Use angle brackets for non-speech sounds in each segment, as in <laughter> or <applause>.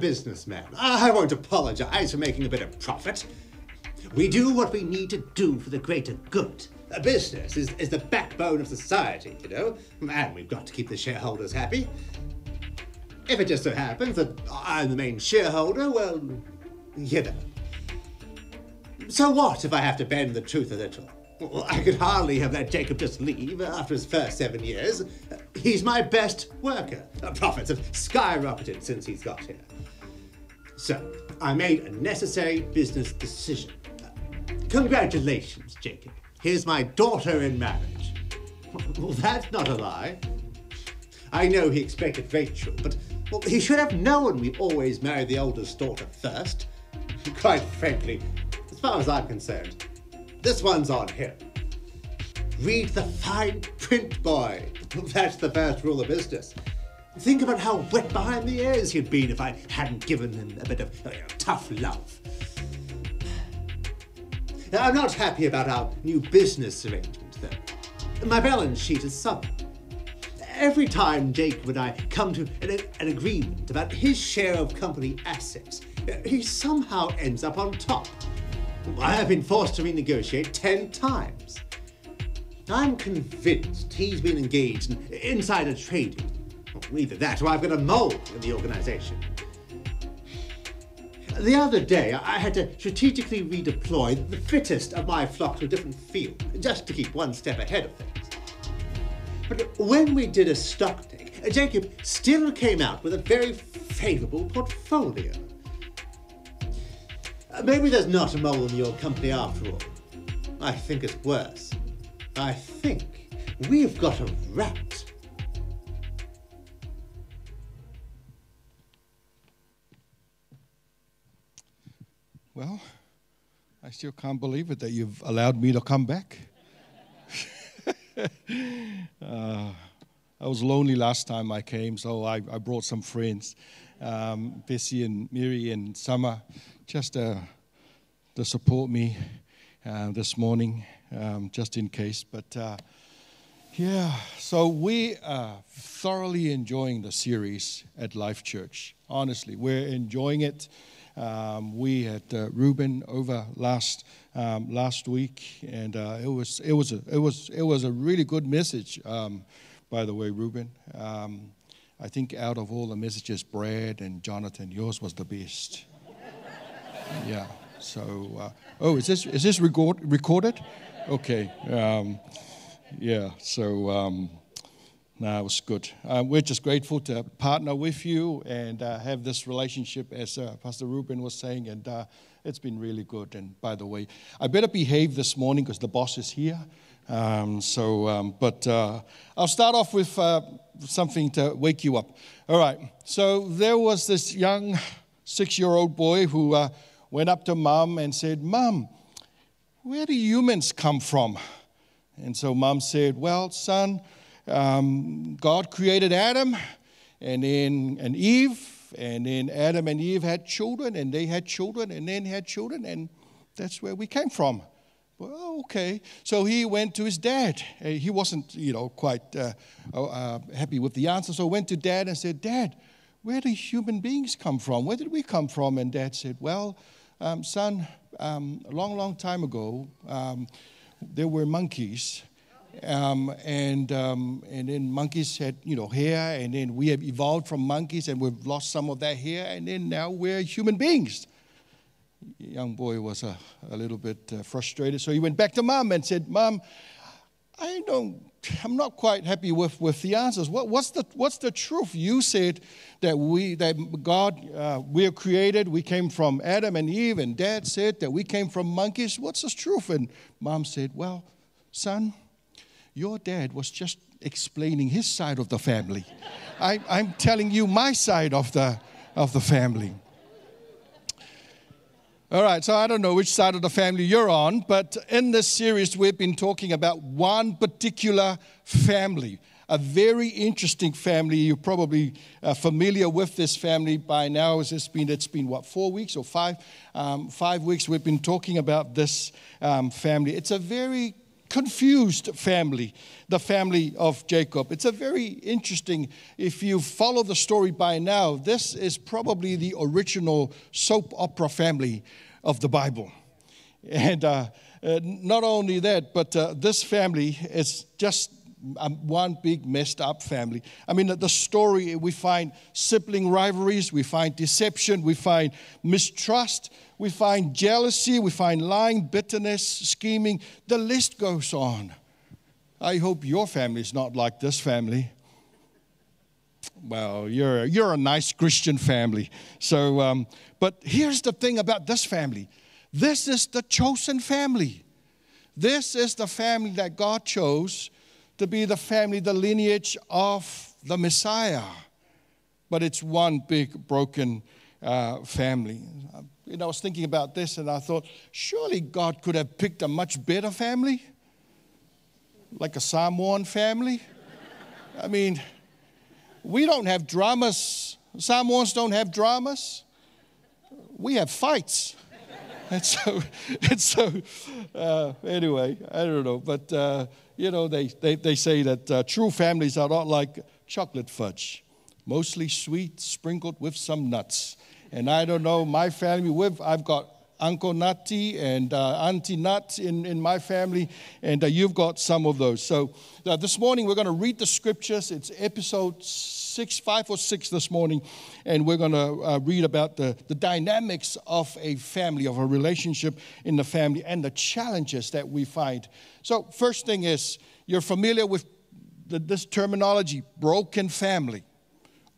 Businessman. I won't apologize for making a bit of profit. We do what we need to do for the greater good. A business is, is the backbone of society, you know, and we've got to keep the shareholders happy. If it just so happens that I'm the main shareholder, well, you know. So what if I have to bend the truth a little? Well, I could hardly have let Jacob just leave after his first seven years. He's my best worker. The profits have skyrocketed since he's got here. So, I made a necessary business decision. Congratulations, Jacob. Here's my daughter in marriage. Well, that's not a lie. I know he expected Rachel, but well, he should have known we always marry the oldest daughter first. Quite frankly, as far as I'm concerned, this one's on him. Read the fine print, boy. <laughs> That's the first rule of business. Think about how wet behind the ears he'd been if I hadn't given him a bit of uh, tough love. Now, I'm not happy about our new business arrangement, though. My balance sheet is sudden. Every time Jake and I come to an, an agreement about his share of company assets, he somehow ends up on top. I have been forced to renegotiate ten times. I'm convinced he's been engaged in insider trading. Either that or I've got a mole in the organization. The other day, I had to strategically redeploy the fittest of my flock to a different field, just to keep one step ahead of things. But when we did a stock take, Jacob still came out with a very favourable portfolio. Maybe there's not a mole in your company after all. I think it's worse. I think we've got a rat. Well, I still can't believe it that you've allowed me to come back. <laughs> uh, I was lonely last time I came, so I, I brought some friends, um, Bessie and Miri and Summer, just uh, to support me uh, this morning, um, just in case. But uh, yeah, so we are thoroughly enjoying the series at Life Church. Honestly, we're enjoying it. Um, we had uh, Ruben over last um, last week, and uh, it was it was a, it was it was a really good message. Um, by the way, Ruben, um, I think out of all the messages, Brad and Jonathan, yours was the best. <laughs> yeah. So, uh, oh, is this is this record, recorded? Okay. Um, yeah. So. Um, no, it was good. Uh, we're just grateful to partner with you and uh, have this relationship, as uh, Pastor Ruben was saying, and uh, it's been really good. And by the way, I better behave this morning because the boss is here. Um, so, um, but uh, I'll start off with uh, something to wake you up. All right. So there was this young six-year-old boy who went up to mom and said, "Mom, where do humans come from?" And so mom said, "Well, son." um, God created Adam and then and Eve, and then Adam and Eve had children, and they had children, and then had children, and that's where we came from. Well, okay. So he went to his dad. Uh, he wasn't, you know, quite uh, uh, happy with the answer. So went to dad and said, Dad, where do human beings come from? Where did we come from? And dad said, Well, um, son, um, a long, long time ago, um, there were monkeys um, and, um, and then monkeys had, you know, hair, and then we have evolved from monkeys and we've lost some of that hair, and then now we're human beings. Young boy was a, a little bit uh, frustrated, so he went back to mom and said, Mom, I don't, I'm not quite happy with, with the answers. What, what's, the, what's the truth? You said that we, that God, uh, we are created, we came from Adam and Eve, and dad said that we came from monkeys. What's the truth? And mom said, Well, son, your dad was just explaining his side of the family. I, I'm telling you my side of the, of the family. All right, so I don't know which side of the family you're on, but in this series, we've been talking about one particular family, a very interesting family. You're probably uh, familiar with this family by now. It's been, it's been what, four weeks or five? Um, five weeks we've been talking about this um, family. It's a very confused family, the family of Jacob. It's a very interesting, if you follow the story by now, this is probably the original soap opera family of the Bible. And uh, uh, not only that, but uh, this family is just one big messed up family. I mean, the story, we find sibling rivalries, we find deception, we find mistrust, we find jealousy, we find lying, bitterness, scheming. The list goes on. I hope your family is not like this family. Well, you're, you're a nice Christian family. So, um, but here's the thing about this family this is the chosen family. This is the family that God chose to be the family, the lineage of the Messiah. But it's one big broken uh, family. You know, I was thinking about this and I thought, surely God could have picked a much better family, like a Samoan family. I mean, we don't have dramas. Samoans don't have dramas. We have fights. And so, and so uh, anyway, I don't know. But, uh, you know, they, they, they say that uh, true families are not like chocolate fudge, mostly sweet, sprinkled with some nuts. And I don't know, my family, with, I've got Uncle Nutty and uh, Auntie Nut in, in my family, and uh, you've got some of those. So uh, this morning we're going to read the scriptures. It's episode six, five or six this morning, and we're going to uh, read about the, the dynamics of a family, of a relationship in the family, and the challenges that we find. So, first thing is, you're familiar with the, this terminology broken family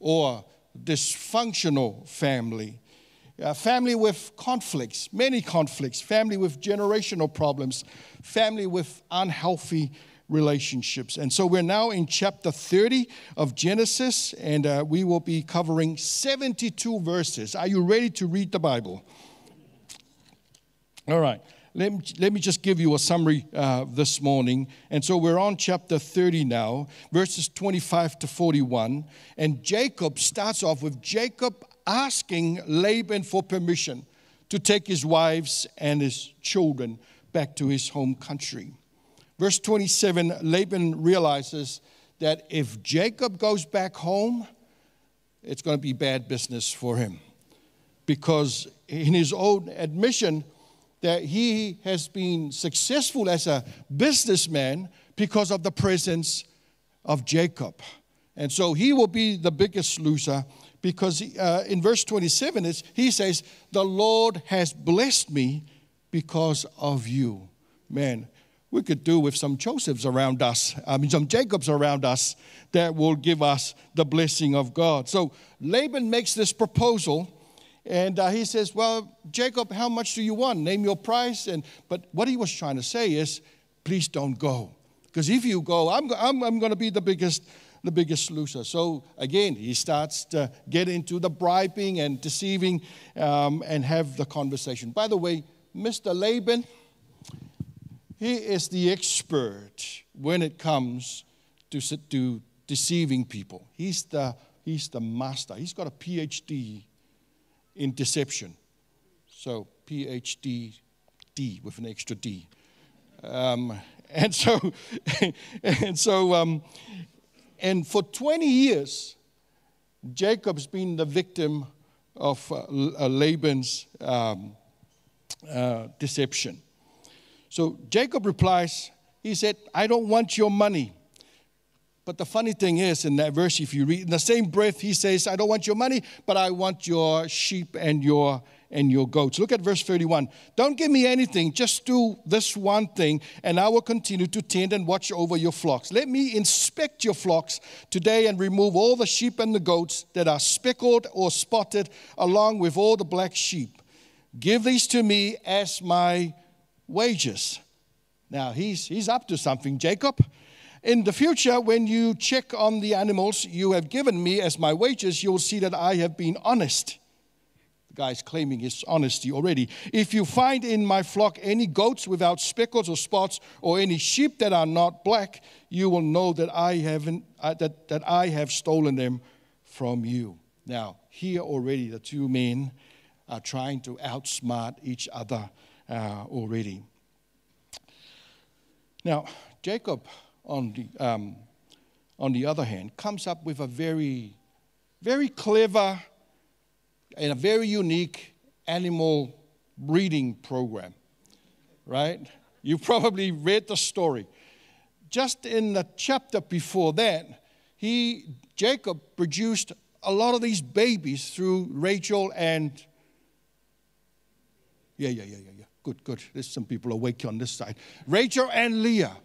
or dysfunctional family. Family with conflicts, many conflicts, family with generational problems, family with unhealthy relationships. And so we're now in chapter 30 of Genesis, and uh, we will be covering 72 verses. Are you ready to read the Bible? All right. Let me, let me just give you a summary uh, this morning. And so we're on chapter 30 now, verses 25 to 41. And Jacob starts off with Jacob asking Laban for permission to take his wives and his children back to his home country. Verse 27 Laban realizes that if Jacob goes back home, it's going to be bad business for him. Because in his own admission, that he has been successful as a businessman because of the presence of Jacob. And so he will be the biggest loser because uh, in verse 27 is, he says, The Lord has blessed me because of you. Man, we could do with some Josephs around us, I mean, some Jacobs around us that will give us the blessing of God. So Laban makes this proposal, and uh, he says, Well, Jacob, how much do you want? Name your price. And, but what he was trying to say is, Please don't go. Because if you go, I'm, I'm, I'm going to be the biggest, the biggest loser. So again, he starts to get into the bribing and deceiving um, and have the conversation. By the way, Mr. Laban, he is the expert when it comes to, to deceiving people. He's the, he's the master. He's got a PhD in deception. So, PhD D with an extra D. Um, <laughs> and so, <laughs> and so, um, and for 20 years, Jacob's been the victim of uh, Laban's um, uh, deception. So Jacob replies, he said, I don't want your money. But the funny thing is, in that verse, if you read in the same breath, he says, I don't want your money, but I want your sheep and your and your goats. Look at verse 31. Don't give me anything, just do this one thing, and I will continue to tend and watch over your flocks. Let me inspect your flocks today and remove all the sheep and the goats that are speckled or spotted, along with all the black sheep. Give these to me as my wages. Now, he's, he's up to something, Jacob. In the future, when you check on the animals you have given me as my wages, you'll see that I have been honest. The guy's claiming his honesty already. If you find in my flock any goats without speckles or spots, or any sheep that are not black, you will know that I haven't uh, that, that I have stolen them from you. Now, here already the two men are trying to outsmart each other uh, already. Now, Jacob, on the, um, on the other hand, comes up with a very, very clever and a very unique animal breeding program, right? You probably read the story. Just in the chapter before that, he, Jacob produced a lot of these babies through Rachel and yeah, yeah, yeah, yeah, yeah. Good, good. There's some people awake on this side. Rachel and Leah.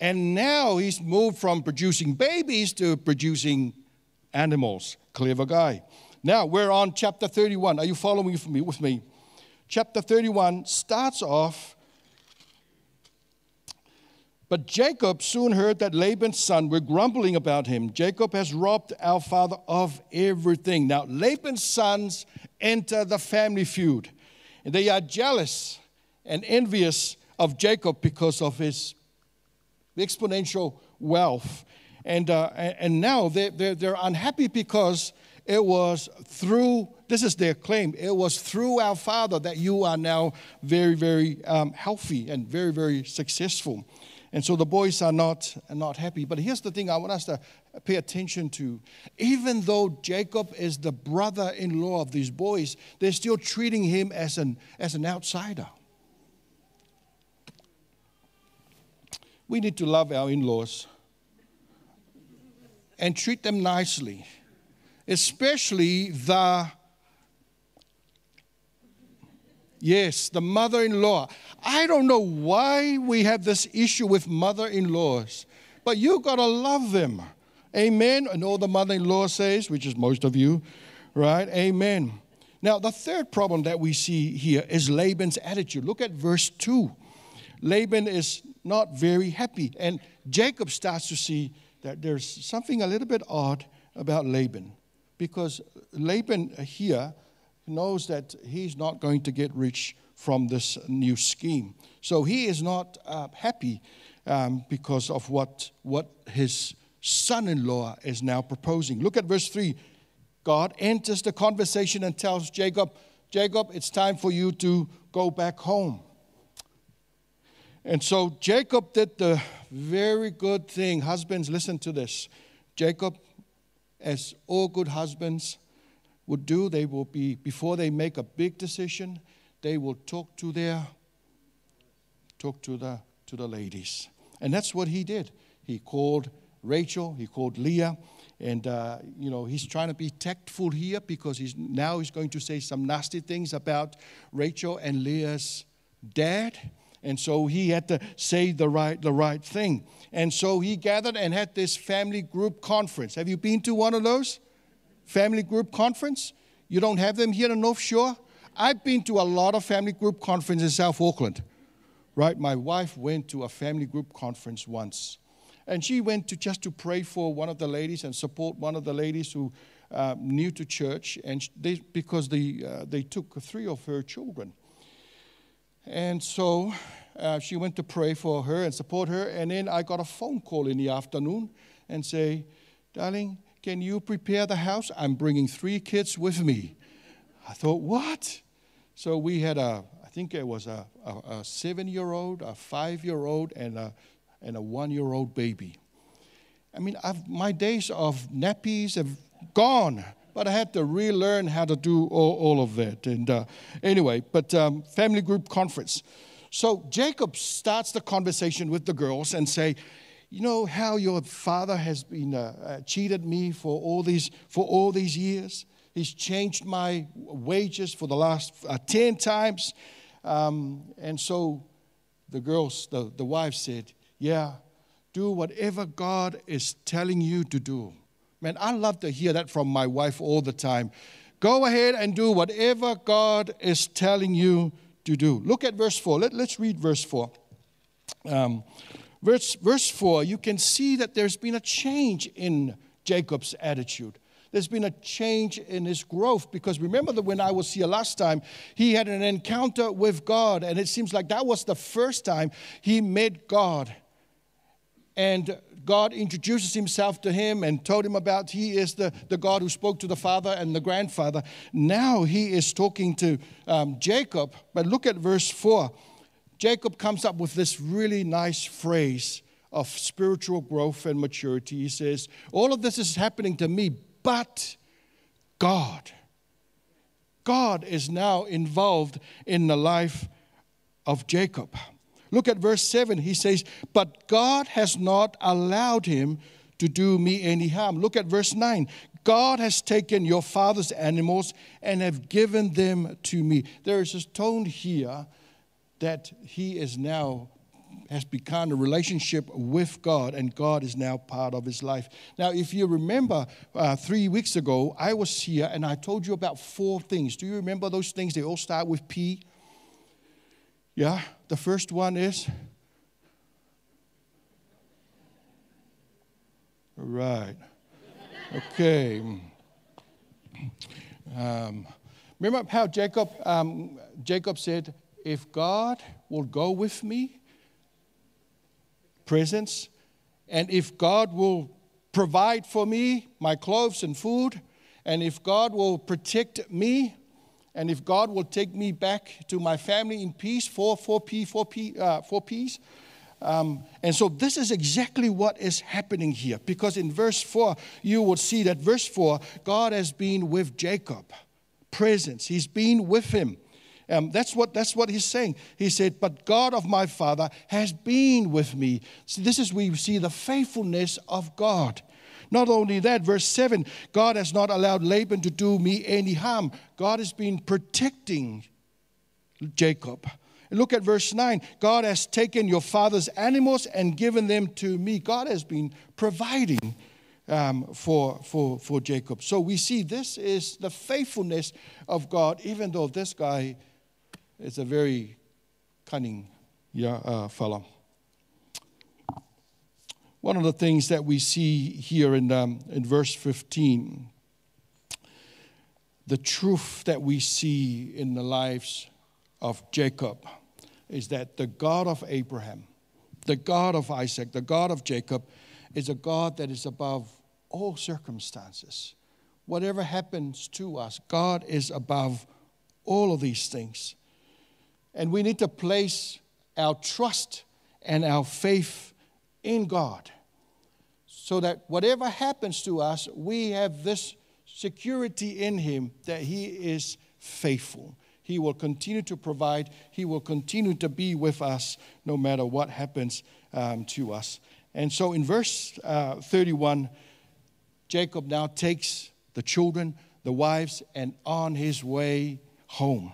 And now he's moved from producing babies to producing animals. Clever guy. Now we're on chapter 31. Are you following me? With me? Chapter 31 starts off. But Jacob soon heard that Laban's son were grumbling about him. Jacob has robbed our father of everything. Now, Laban's sons enter the family feud. And they are jealous and envious of Jacob because of his exponential wealth. And, uh, and now they're, they're, they're unhappy because it was through, this is their claim, it was through our father that you are now very, very um, healthy and very, very successful. And so the boys are not, not happy. But here's the thing I want us to pay attention to. Even though Jacob is the brother in law of these boys, they're still treating him as an, as an outsider. We need to love our in laws and treat them nicely, especially the Yes, the mother in law. I don't know why we have this issue with mother in laws, but you got to love them. Amen. And all the mother in law says, which is most of you, right? Amen. Now, the third problem that we see here is Laban's attitude. Look at verse 2. Laban is not very happy, and Jacob starts to see that there's something a little bit odd about Laban because Laban here knows that he's not going to get rich from this new scheme. So he is not uh, happy um, because of what, what his son in law is now proposing. Look at verse 3. God enters the conversation and tells Jacob, Jacob, it's time for you to go back home. And so Jacob did the very good thing. Husbands, listen to this. Jacob, as all good husbands, would do, they will be, before they make a big decision, they will talk to their, talk to the, to the ladies. And that's what he did. He called Rachel, he called Leah, and uh, you know he's trying to be tactful here because he's now he's going to say some nasty things about Rachel and Leah's dad, and so he had to say the right the right thing. And so he gathered and had this family group conference. Have you been to one of those? family group conference. You don't have them here in North Shore. I've been to a lot of family group conferences in South Auckland. Right? My wife went to a family group conference once. And she went to just to pray for one of the ladies and support one of the ladies who uh, new to church, and they, because they, uh, they took three of her children. And so uh, she went to pray for her and support her. And then I got a phone call in the afternoon and say, darling, can you prepare the house? I'm bringing three kids with me. I thought, What? So we had a, I think it was a, a, a seven year old, a five year old, and a, and a one year old baby. I mean, I've, my days of nappies have gone, but I had to relearn how to do all, all of that. And uh, anyway, but um, family group conference. So Jacob starts the conversation with the girls and say, you know how your father has been uh, uh, cheated me for all these for all these years he's changed my wages for the last uh, 10 times um, and so the girls the, the wife said yeah do whatever god is telling you to do man i love to hear that from my wife all the time go ahead and do whatever god is telling you to do look at verse 4 Let, let's read verse 4 um, Verse, verse 4, you can see that there's been a change in Jacob's attitude. There's been a change in his growth because remember that when I was here last time, he had an encounter with God, and it seems like that was the first time he met God. And God introduces himself to him and told him about he is the, the God who spoke to the father and the grandfather. Now he is talking to um, Jacob, but look at verse 4. Jacob comes up with this really nice phrase of spiritual growth and maturity. He says, All of this is happening to me, but God. God is now involved in the life of Jacob. Look at verse 7. He says, But God has not allowed him to do me any harm. Look at verse 9. God has taken your father's animals and have given them to me. There is a tone here that he is now has begun a relationship with God, and God is now part of his life. Now, if you remember, uh, three weeks ago, I was here and I told you about four things. Do you remember those things? They all start with P. Yeah, the first one is. Right. Okay. Um, remember how Jacob, um, Jacob said, if God will go with me, presence, and if God will provide for me my clothes and food, and if God will protect me, and if God will take me back to my family in peace, four, four P, four P, uh, four P's. Um, and so this is exactly what is happening here, because in verse four you will see that verse four God has been with Jacob, presence. He's been with him. Um, that's, what, that's what he's saying. He said, But God of my father has been with me. So this is where we see the faithfulness of God. Not only that, verse 7 God has not allowed Laban to do me any harm. God has been protecting Jacob. look at verse 9 God has taken your father's animals and given them to me. God has been providing um, for, for, for Jacob. So we see this is the faithfulness of God, even though this guy is a very cunning yeah, uh, fellow. One of the things that we see here in, um, in verse 15, the truth that we see in the lives of Jacob is that the God of Abraham, the God of Isaac, the God of Jacob, is a God that is above all circumstances. Whatever happens to us, God is above all of these things. And we need to place our trust and our faith in God so that whatever happens to us, we have this security in Him that He is faithful. He will continue to provide, He will continue to be with us no matter what happens um, to us. And so in verse uh, 31, Jacob now takes the children, the wives, and on his way home.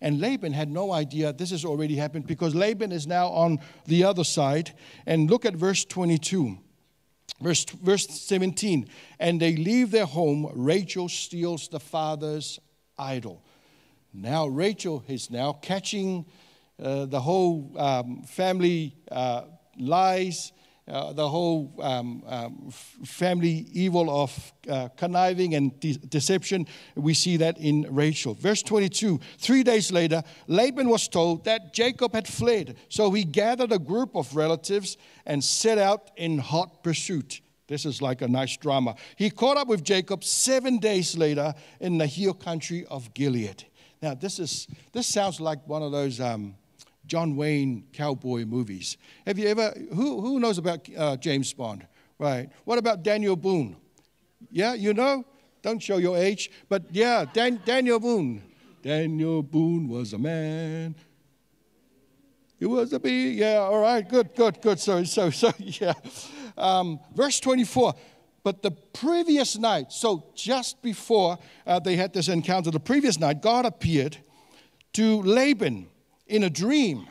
And Laban had no idea this has already happened because Laban is now on the other side. And look at verse 22. Verse, verse 17. And they leave their home. Rachel steals the father's idol. Now, Rachel is now catching uh, the whole um, family uh, lies uh, the whole um, um, family evil of uh, conniving and de- deception. We see that in Rachel. Verse 22 Three days later, Laban was told that Jacob had fled. So he gathered a group of relatives and set out in hot pursuit. This is like a nice drama. He caught up with Jacob seven days later in the hill country of Gilead. Now, this, is, this sounds like one of those. Um, John Wayne cowboy movies. Have you ever, who, who knows about uh, James Bond? Right. What about Daniel Boone? Yeah, you know? Don't show your age. But yeah, Dan, Daniel Boone. Daniel Boone was a man. He was a bee. Yeah, all right, good, good, good. So, so, so, <laughs> yeah. Um, verse 24. But the previous night, so just before uh, they had this encounter, the previous night, God appeared to Laban in a dream.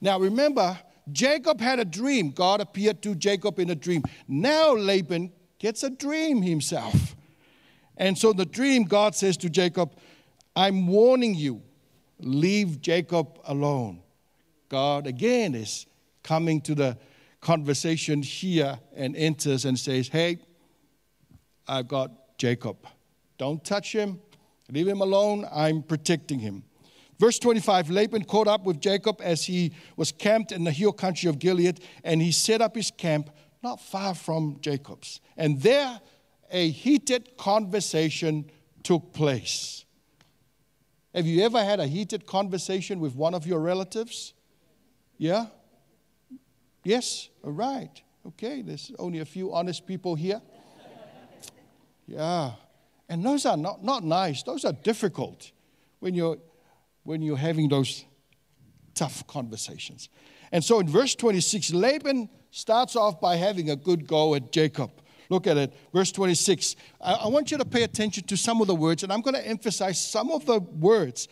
Now remember, Jacob had a dream. God appeared to Jacob in a dream. Now Laban gets a dream himself. And so the dream, God says to Jacob, I'm warning you, leave Jacob alone. God again is coming to the conversation here and enters and says, Hey, I've got Jacob. Don't touch him. Leave him alone. I'm protecting him. Verse 25 Laban caught up with Jacob as he was camped in the hill country of Gilead, and he set up his camp not far from Jacob's. And there a heated conversation took place. Have you ever had a heated conversation with one of your relatives? Yeah? Yes? All right. Okay, there's only a few honest people here. Yeah. And those are not, not nice, those are difficult when you're, when you're having those tough conversations. And so in verse 26, Laban starts off by having a good go at Jacob. Look at it, verse 26. I, I want you to pay attention to some of the words, and I'm going to emphasize some of the words.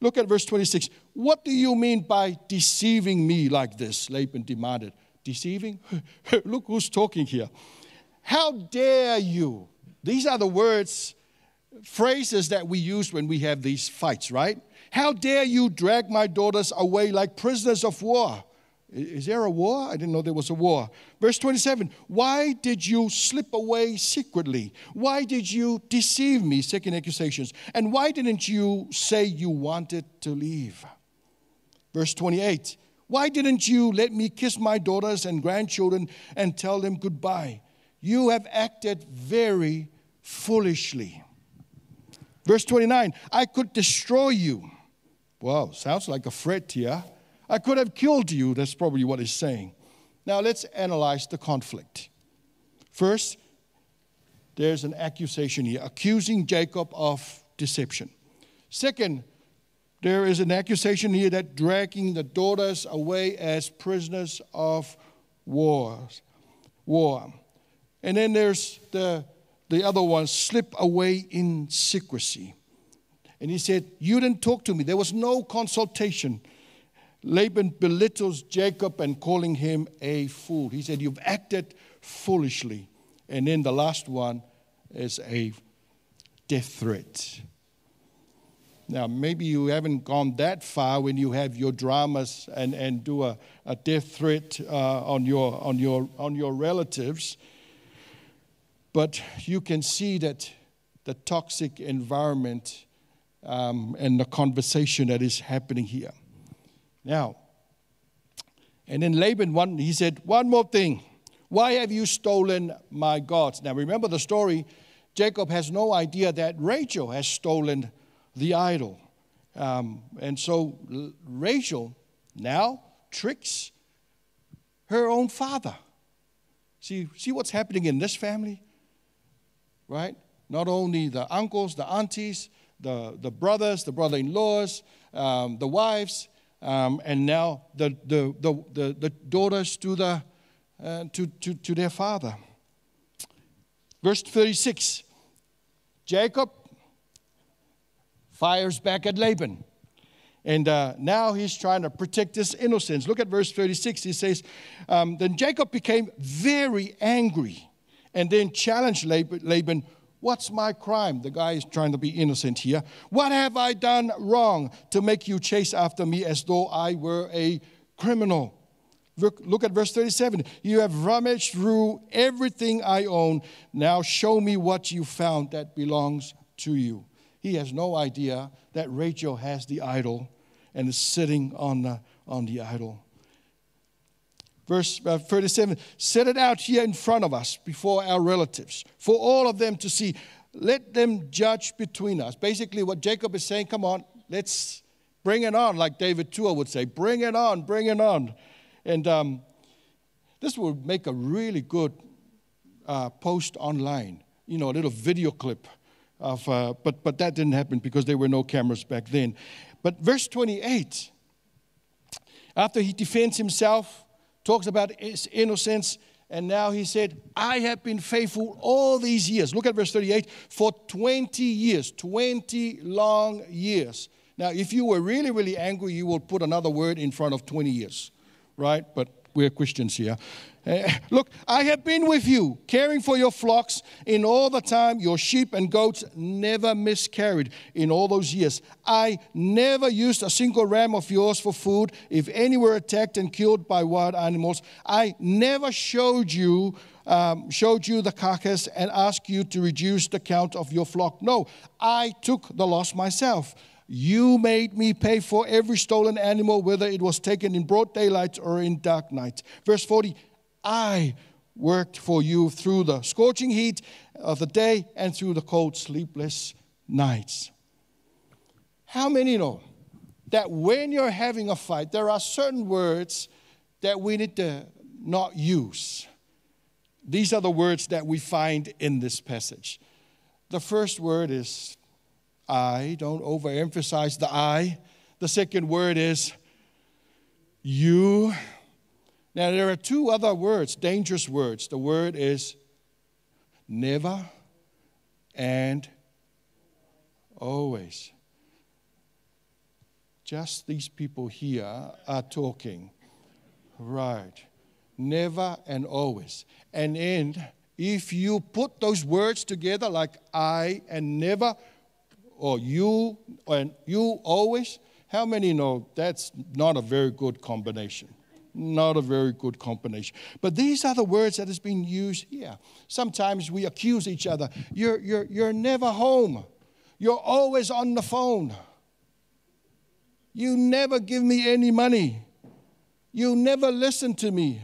Look at verse 26. What do you mean by deceiving me like this? Laban demanded. Deceiving? <laughs> Look who's talking here. How dare you? These are the words, phrases that we use when we have these fights, right? How dare you drag my daughters away like prisoners of war? Is there a war? I didn't know there was a war. Verse 27 Why did you slip away secretly? Why did you deceive me? Second accusations. And why didn't you say you wanted to leave? Verse 28 Why didn't you let me kiss my daughters and grandchildren and tell them goodbye? You have acted very foolishly. Verse 29 I could destroy you. Wow, sounds like a threat here. I could have killed you. That's probably what he's saying. Now let's analyze the conflict. First, there's an accusation here, accusing Jacob of deception. Second, there is an accusation here that dragging the daughters away as prisoners of war. war. And then there's the, the other one, slip away in secrecy. And he said, You didn't talk to me. There was no consultation. Laban belittles Jacob and calling him a fool. He said, You've acted foolishly. And then the last one is a death threat. Now, maybe you haven't gone that far when you have your dramas and, and do a, a death threat uh, on, your, on, your, on your relatives, but you can see that the toxic environment um, and the conversation that is happening here. Now, and then Laban, one, he said, One more thing. Why have you stolen my gods? Now, remember the story. Jacob has no idea that Rachel has stolen the idol. Um, and so Rachel now tricks her own father. See, see what's happening in this family? Right? Not only the uncles, the aunties, the, the brothers, the brother in laws, um, the wives, um, and now the, the, the, the, the daughters to, the, uh, to, to, to their father. Verse 36 Jacob fires back at Laban. And uh, now he's trying to protect his innocence. Look at verse 36. He says, um, Then Jacob became very angry and then challenged Laban What's my crime? The guy is trying to be innocent here. What have I done wrong to make you chase after me as though I were a criminal? Look, look, at verse 37. You have rummaged through everything I own. Now show me what you found that belongs to you. He has no idea that Rachel has the idol and is sitting on the, on the idol. Verse uh, 37 Set it out here in front of us before our relatives, for all of them to see. Let them judge between us. Basically, what Jacob is saying, come on, let's bring it on, like David Tua would say, bring it on, bring it on. And um, this would make a really good uh, post online, you know, a little video clip of, uh, but, but that didn't happen because there were no cameras back then. But verse 28, after he defends himself, talks about his innocence. And now he said, I have been faithful all these years. Look at verse 38 for 20 years, 20 long years. Now, if you were really, really angry, you will put another word in front of 20 years, right? But we're Christians here. Uh, look, I have been with you, caring for your flocks in all the time. Your sheep and goats never miscarried in all those years. I never used a single ram of yours for food. If any were attacked and killed by wild animals, I never showed you. Um, showed you the carcass and asked you to reduce the count of your flock. No, I took the loss myself. You made me pay for every stolen animal, whether it was taken in broad daylight or in dark night. Verse 40 I worked for you through the scorching heat of the day and through the cold, sleepless nights. How many know that when you're having a fight, there are certain words that we need to not use. These are the words that we find in this passage. The first word is I. Don't overemphasize the I. The second word is you. Now, there are two other words, dangerous words. The word is never and always. Just these people here are talking. Right. Never and always. And then, if you put those words together, like I and never, or you and you always, how many know that's not a very good combination? Not a very good combination. But these are the words that has been used here. Sometimes we accuse each other. You're, you're, you're never home. You're always on the phone. You never give me any money. You never listen to me.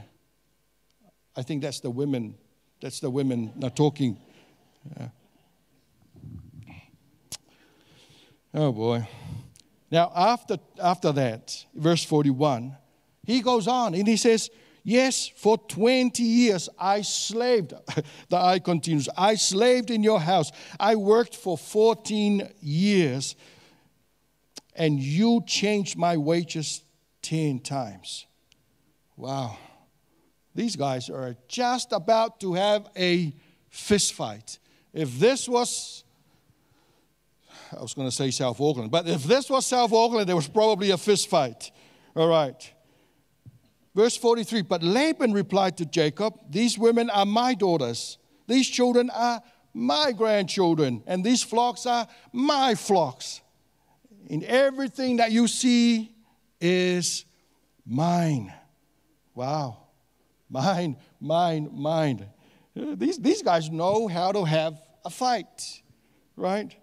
I think that's the women. That's the women not talking. Yeah. Oh boy. Now, after, after that, verse 41, he goes on and he says, Yes, for 20 years I slaved. <laughs> the I continues, I slaved in your house. I worked for 14 years, and you changed my wages 10 times. Wow. These guys are just about to have a fist fight. If this was, I was going to say South Auckland, but if this was South Auckland, there was probably a fist fight. All right. Verse 43 But Laban replied to Jacob, These women are my daughters, these children are my grandchildren, and these flocks are my flocks. And everything that you see is mine. Wow. Mine, mine, mine. Uh, these, these guys know how to have a fight, right?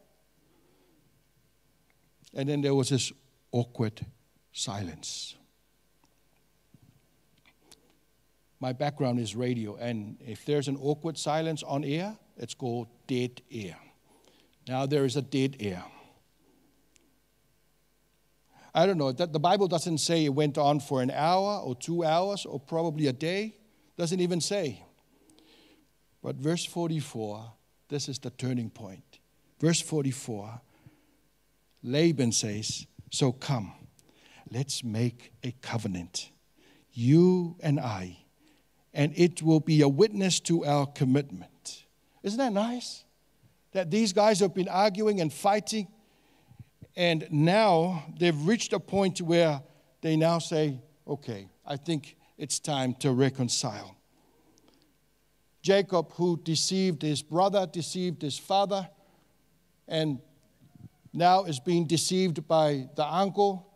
And then there was this awkward silence. My background is radio, and if there's an awkward silence on air, it's called dead air. Now there is a dead air. I don't know, that the Bible doesn't say it went on for an hour or two hours or probably a day. Doesn't even say. But verse 44, this is the turning point. Verse 44, Laban says, So come, let's make a covenant, you and I, and it will be a witness to our commitment. Isn't that nice? That these guys have been arguing and fighting and now they've reached a point where they now say, okay, I think it's time to reconcile. Jacob, who deceived his brother, deceived his father, and now is being deceived by the uncle.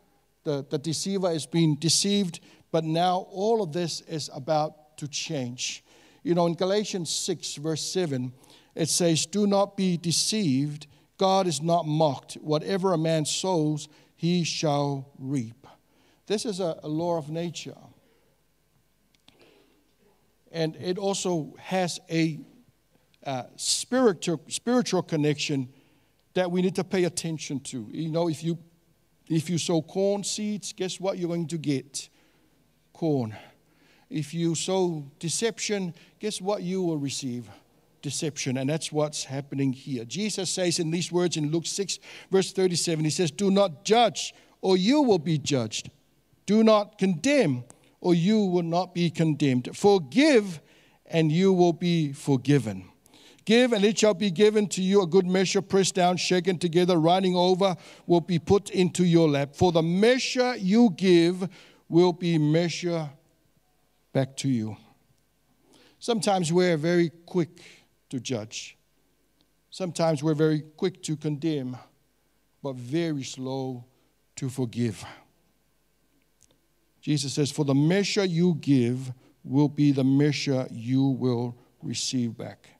The, the deceiver is being deceived, but now all of this is about to change. You know, in Galatians 6, verse 7, it says, Do not be deceived. God is not mocked. Whatever a man sows, he shall reap. This is a, a law of nature. And it also has a uh, spiritual, spiritual connection that we need to pay attention to. You know, if you, if you sow corn seeds, guess what you're going to get? Corn. If you sow deception, guess what you will receive? deception. And that's what's happening here. Jesus says in these words in Luke 6, verse 37, He says, Do not judge, or you will be judged. Do not condemn, or you will not be condemned. Forgive, and you will be forgiven. Give, and it shall be given to you a good measure, pressed down, shaken together, running over, will be put into your lap. For the measure you give will be measure back to you. Sometimes we're very quick to judge. Sometimes we're very quick to condemn, but very slow to forgive. Jesus says, For the measure you give will be the measure you will receive back.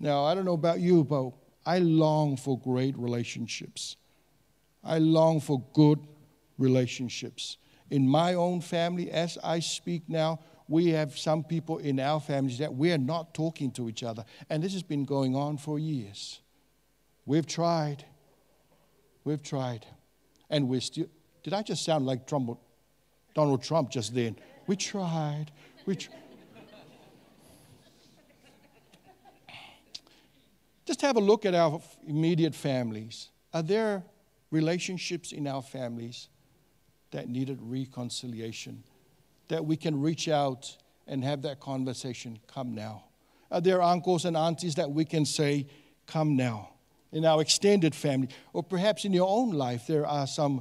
Now, I don't know about you, but I long for great relationships. I long for good relationships. In my own family, as I speak now, we have some people in our families that we're not talking to each other. And this has been going on for years. We've tried. We've tried. And we're still, did I just sound like Trump, Donald Trump just then? We tried. We tr- just have a look at our immediate families. Are there relationships in our families that needed reconciliation? That we can reach out and have that conversation come now? Are there uncles and aunties that we can say, come now? In our extended family, or perhaps in your own life, there are some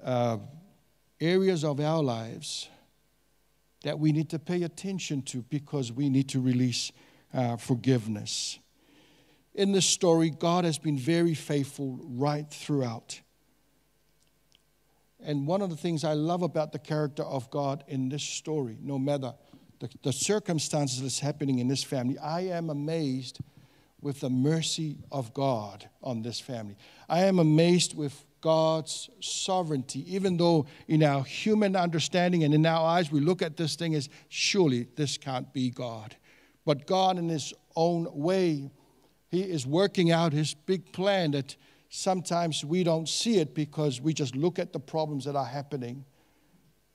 uh, areas of our lives that we need to pay attention to because we need to release uh, forgiveness. In this story, God has been very faithful right throughout. And one of the things I love about the character of God in this story, no matter the, the circumstances that's happening in this family, I am amazed with the mercy of God on this family. I am amazed with God's sovereignty, even though in our human understanding and in our eyes we look at this thing as surely this can't be God. But God, in His own way, He is working out His big plan that sometimes we don't see it because we just look at the problems that are happening.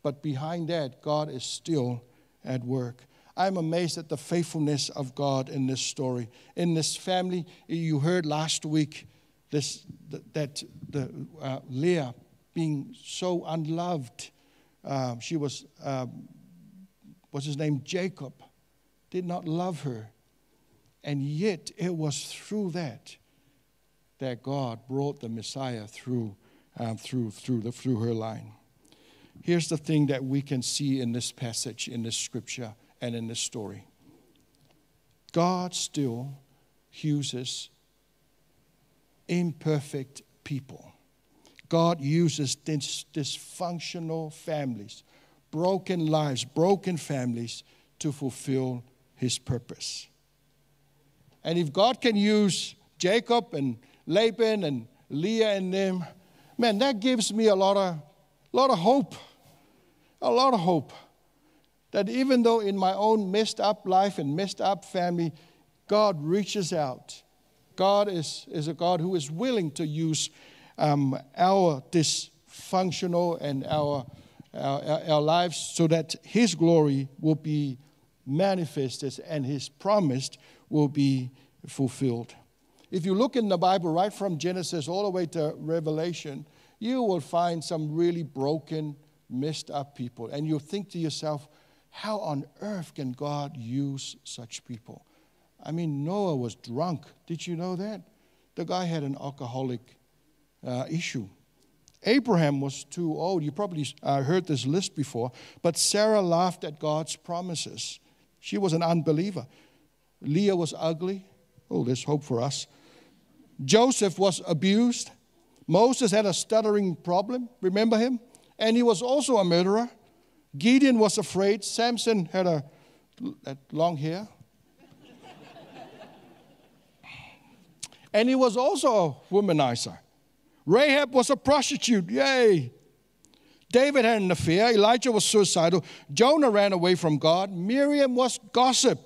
But behind that, God is still at work. I'm amazed at the faithfulness of God in this story. In this family, you heard last week this, that the, uh, Leah being so unloved. Uh, she was, uh, what's his name? Jacob did not love her. And yet, it was through that that God brought the Messiah through, um, through, through, the, through her line. Here's the thing that we can see in this passage, in this scripture, and in this story God still uses imperfect people. God uses dysfunctional families, broken lives, broken families to fulfill his purpose. And if God can use Jacob and Laban and Leah and them, man, that gives me a lot of, lot of hope. A lot of hope. That even though in my own messed up life and messed up family, God reaches out. God is, is a God who is willing to use um, our dysfunctional and our, our, our lives so that His glory will be manifested and His promise will be fulfilled. If you look in the Bible, right from Genesis all the way to Revelation, you will find some really broken, messed up people. And you'll think to yourself, how on earth can God use such people? I mean, Noah was drunk. Did you know that? The guy had an alcoholic uh, issue. Abraham was too old. You probably uh, heard this list before. But Sarah laughed at God's promises. She was an unbeliever. Leah was ugly. Oh, there's hope for us. Joseph was abused. Moses had a stuttering problem. Remember him? And he was also a murderer. Gideon was afraid. Samson had a, a long hair. and he was also a womanizer. Rahab was a prostitute. Yay. David had an affair. Elijah was suicidal. Jonah ran away from God. Miriam was gossip.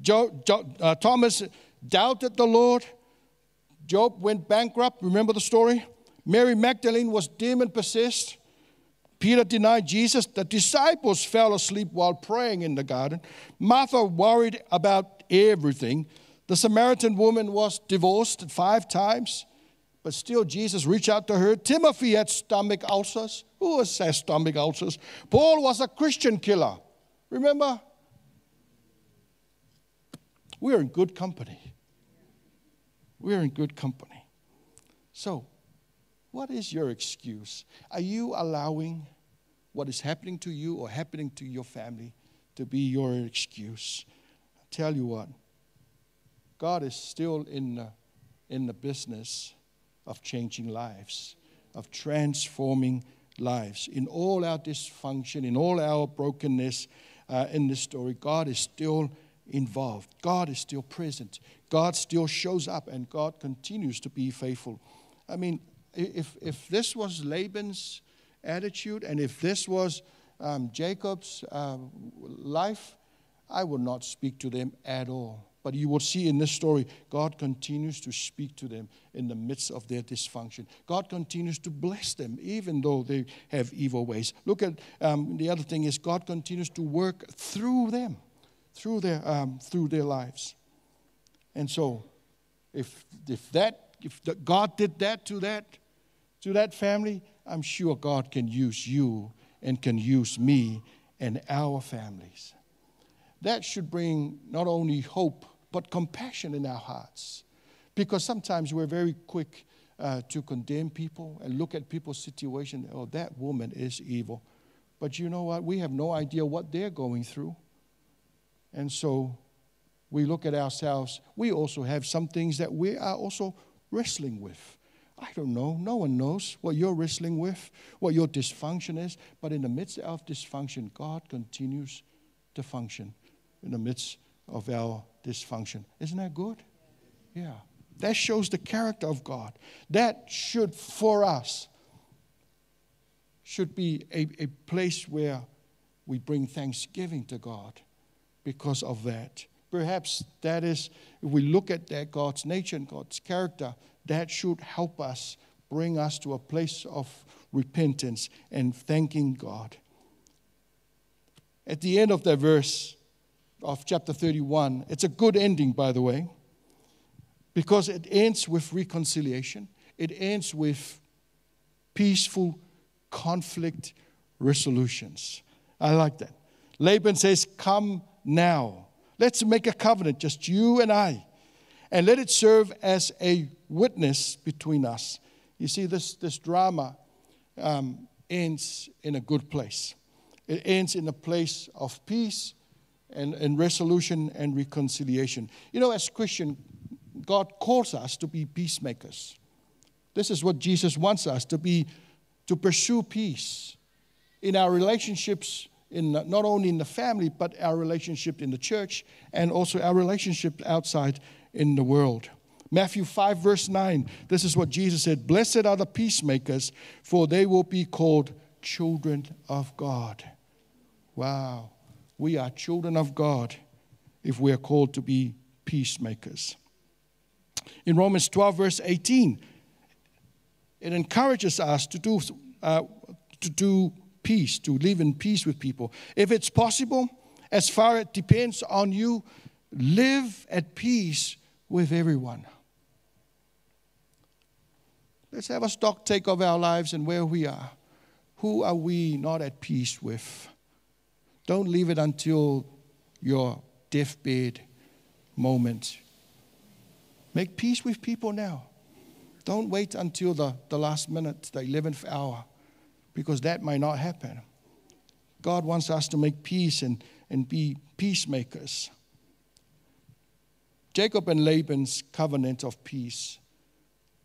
Jo, jo, uh, Thomas doubted the Lord. Job went bankrupt. Remember the story? Mary Magdalene was demon possessed. Peter denied Jesus. The disciples fell asleep while praying in the garden. Martha worried about everything. The Samaritan woman was divorced five times, but still Jesus reached out to her. Timothy had stomach ulcers. Who has stomach ulcers? Paul was a Christian killer. Remember? We're in good company. We're in good company. So, what is your excuse? Are you allowing what is happening to you or happening to your family to be your excuse? I tell you what, God is still in the, in the business of changing lives, of transforming lives. In all our dysfunction, in all our brokenness uh, in this story, God is still involved. God is still present. God still shows up, and God continues to be faithful. I mean, if, if this was Laban's attitude, and if this was um, Jacob's uh, life, I would not speak to them at all. But you will see in this story, God continues to speak to them in the midst of their dysfunction. God continues to bless them, even though they have evil ways. Look at um, the other thing is God continues to work through them, through their, um, through their lives. And so, if, if, that, if the, God did that to that, to that family, I'm sure God can use you and can use me and our families. That should bring not only hope but compassion in our hearts. Because sometimes we're very quick uh, to condemn people and look at people's situation. Oh, that woman is evil. But you know what? We have no idea what they're going through. And so we look at ourselves. We also have some things that we are also wrestling with. I don't know. No one knows what you're wrestling with, what your dysfunction is. But in the midst of dysfunction, God continues to function in the midst of our dysfunction. Isn't that good? Yeah. That shows the character of God. That should, for us, should be a, a place where we bring thanksgiving to God because of that. Perhaps that is, if we look at that God's nature and God's character, that should help us bring us to a place of repentance and thanking God. At the end of that verse, of chapter 31. It's a good ending, by the way, because it ends with reconciliation, it ends with peaceful conflict resolutions. I like that. Laban says, Come now. Let's make a covenant, just you and I, and let it serve as a witness between us. You see, this, this drama um, ends in a good place. It ends in a place of peace and, and resolution and reconciliation. You know, as Christian, God calls us to be peacemakers. This is what Jesus wants us to be, to pursue peace in our relationships, in not only in the family, but our relationship in the church and also our relationship outside in the world. Matthew 5, verse 9, this is what Jesus said Blessed are the peacemakers, for they will be called children of God. Wow. We are children of God if we are called to be peacemakers. In Romans 12, verse 18, it encourages us to do, uh, to do peace, to live in peace with people. If it's possible, as far as it depends on you, live at peace with everyone. Let's have a stock take of our lives and where we are. Who are we not at peace with? Don't leave it until your deathbed moment. Make peace with people now. Don't wait until the, the last minute, the 11th hour, because that might not happen. God wants us to make peace and, and be peacemakers. Jacob and Laban's covenant of peace,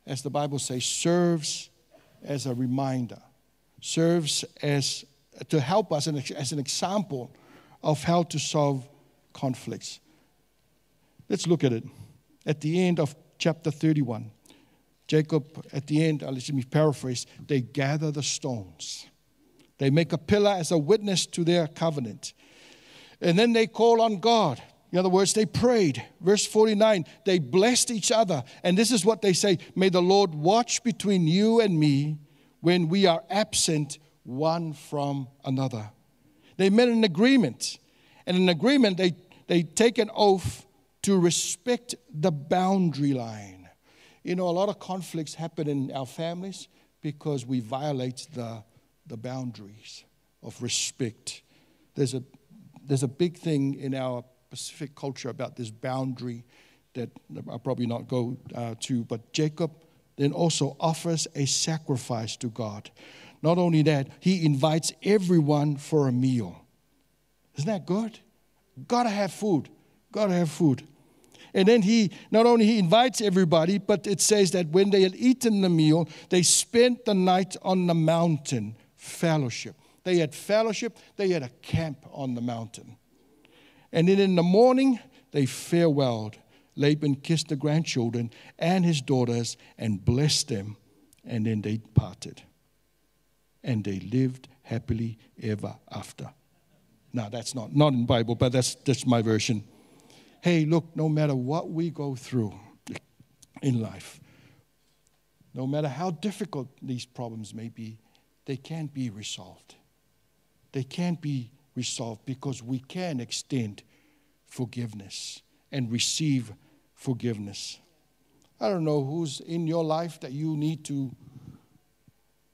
as the Bible says, serves as a reminder, serves as to help us as an example of how to solve conflicts. Let's look at it. At the end of chapter 31, Jacob, at the end, uh, let me paraphrase, they gather the stones. They make a pillar as a witness to their covenant. And then they call on God. In other words, they prayed. Verse 49, they blessed each other. And this is what they say May the Lord watch between you and me when we are absent one from another. They made an agreement. And in agreement, they, they take an oath to respect the boundary line. You know, a lot of conflicts happen in our families because we violate the, the boundaries of respect. There's a, there's a big thing in our Pacific culture about this boundary that I'll probably not go uh, to, but Jacob then also offers a sacrifice to God. Not only that, he invites everyone for a meal. Isn't that good? Gotta have food. Gotta have food. And then he not only he invites everybody, but it says that when they had eaten the meal, they spent the night on the mountain, fellowship. They had fellowship, they had a camp on the mountain. And then in the morning, they farewelled. Laban kissed the grandchildren and his daughters and blessed them, and then they parted and they lived happily ever after. Now, that's not, not in Bible, but that's, that's my version. hey, look, no matter what we go through in life, no matter how difficult these problems may be, they can't be resolved. They can't be resolved because we can extend forgiveness and receive forgiveness. I don't know who's in your life that you need to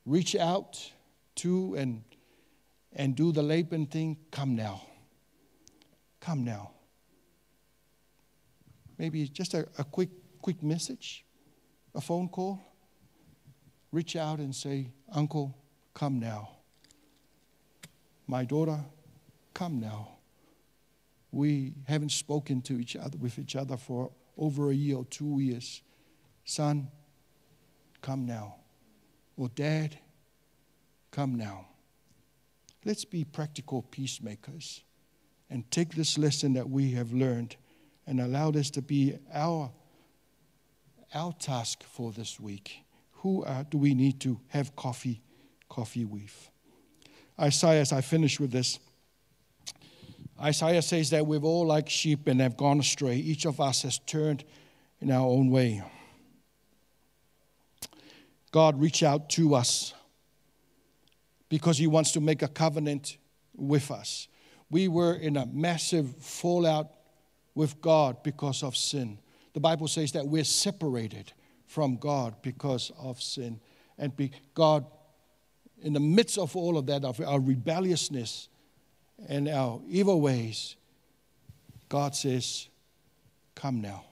reach out to and, and do the Laban thing. Come now. Come now. Maybe just a, a quick, quick message, a phone call. Reach out and say, Uncle, come now. My daughter, come now. We haven't spoken to each other with each other for over a year or two years. Son, come now. Or dad, come now. Let's be practical peacemakers and take this lesson that we have learned and allow this to be our, our task for this week. Who are, do we need to have coffee, coffee with? Isaiah, as I finish with this, Isaiah says that we've all like sheep and have gone astray. Each of us has turned in our own way. God reach out to us because He wants to make a covenant with us. We were in a massive fallout with God because of sin. The Bible says that we're separated from God because of sin. And God, in the midst of all of that, of our rebelliousness and our evil ways, God says, Come now.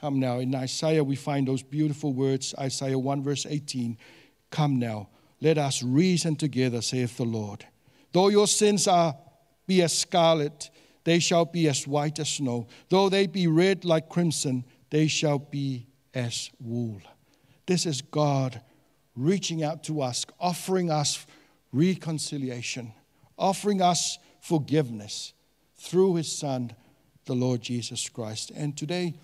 Come now. In Isaiah, we find those beautiful words Isaiah 1, verse 18 Come now. Let us reason together, saith the Lord. Though your sins are be as scarlet, they shall be as white as snow. Though they be red like crimson, they shall be as wool. This is God reaching out to us, offering us reconciliation, offering us forgiveness through his Son, the Lord Jesus Christ. And today,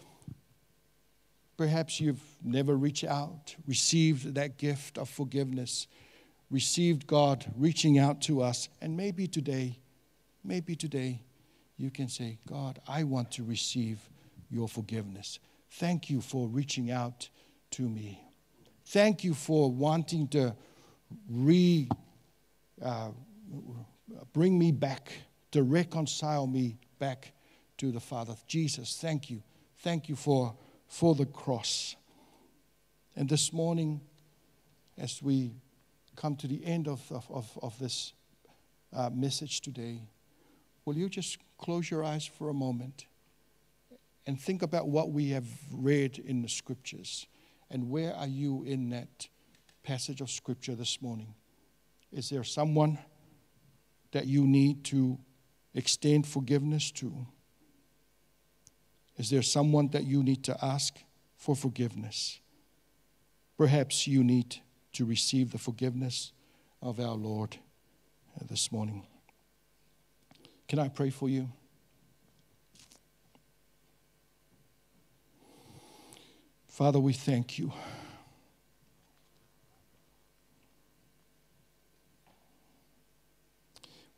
perhaps you've never reached out, received that gift of forgiveness, received God reaching out to us, and maybe today, maybe today, you can say, God, I want to receive your forgiveness. Thank you for reaching out to me. Thank you for wanting to re, uh, bring me back, to reconcile me back to the Father. Jesus, thank you. Thank you for, for the cross. And this morning, as we come to the end of, of, of this uh, message today, will you just close your eyes for a moment and think about what we have read in the scriptures and where are you in that passage of scripture this morning? Is there someone that you need to extend forgiveness to? Is there someone that you need to ask for forgiveness? Perhaps you need to receive the forgiveness of our Lord this morning. Can I pray for you? Father, we thank you.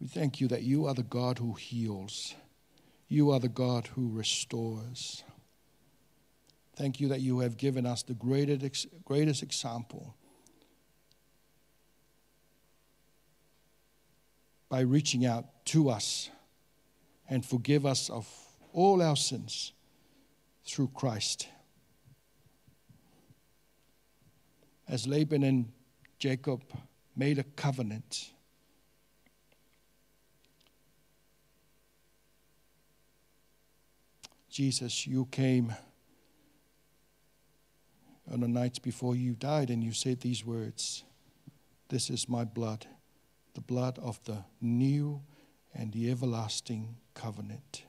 We thank you that you are the God who heals. You are the God who restores. Thank you that you have given us the greatest, greatest example by reaching out to us and forgive us of all our sins through Christ. As Laban and Jacob made a covenant, Jesus, you came on the nights before you died and you said these words This is my blood, the blood of the new and the everlasting covenant.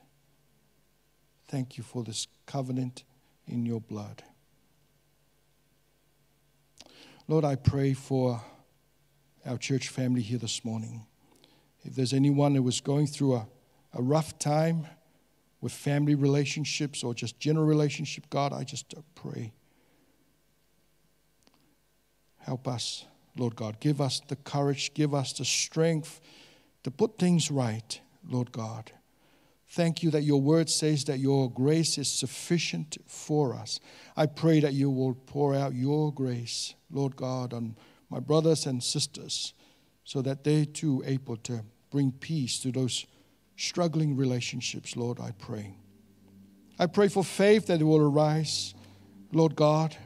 Thank you for this covenant in your blood. Lord, I pray for our church family here this morning. If there's anyone who was going through a, a rough time with family relationships or just general relationship, God, I just pray. Help us, Lord God. Give us the courage, give us the strength to put things right, Lord God. Thank you that your word says that your grace is sufficient for us. I pray that you will pour out your grace, Lord God, on my brothers and sisters so that they too able to bring peace to those struggling relationships, Lord, I pray. I pray for faith that it will arise, Lord God,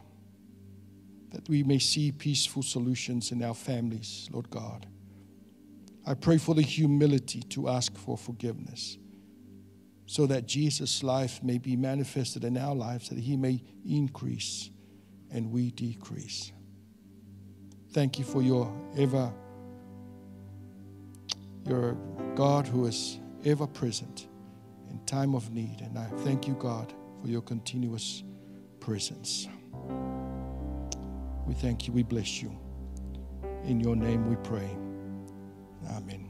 that we may see peaceful solutions in our families, Lord God. I pray for the humility to ask for forgiveness so that Jesus' life may be manifested in our lives, that he may increase and we decrease. Thank you for your ever, your God who is ever present in time of need. And I thank you, God, for your continuous presence. We thank you. We bless you. In your name we pray. Amen.